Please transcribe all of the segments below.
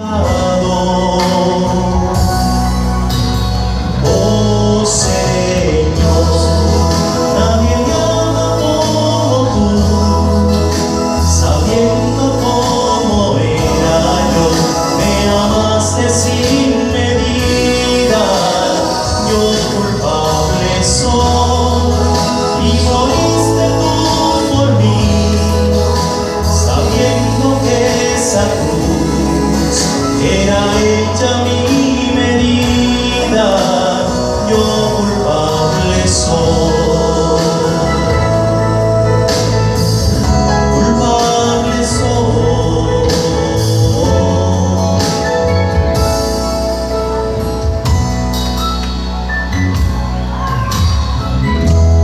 Oh hecha mi medida, yo culpable soy. Culpable soy.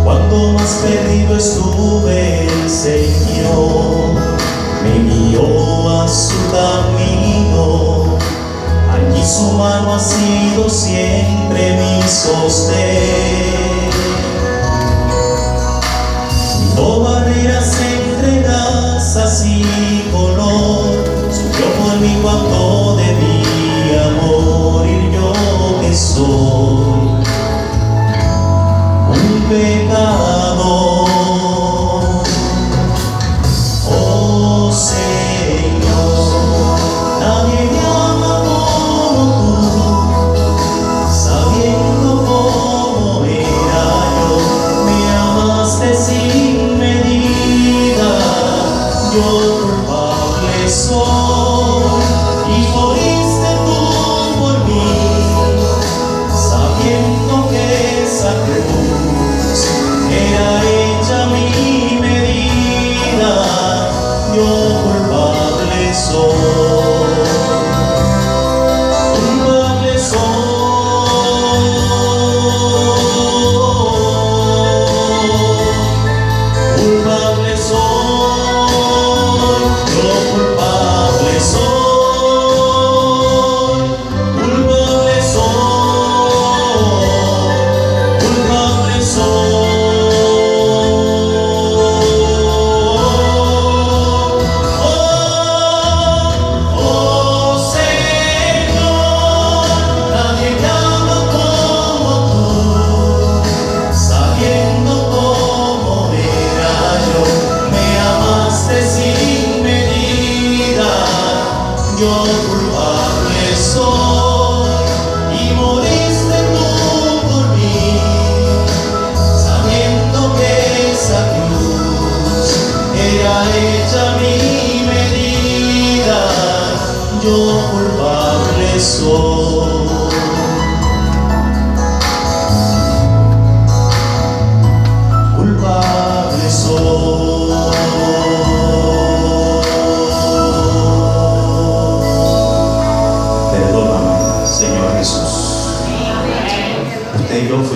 Cuando más perdido estuve, Señor sido siempre mi sostén. Quitó barreras entre razas y color, subió por mí cuando debía morir yo que soy un pecador. Culpable yo culpable soy y moriste tú por mí, sabiendo que esa cruz era hecha mi medida, yo culpable soy. Y yo fuimos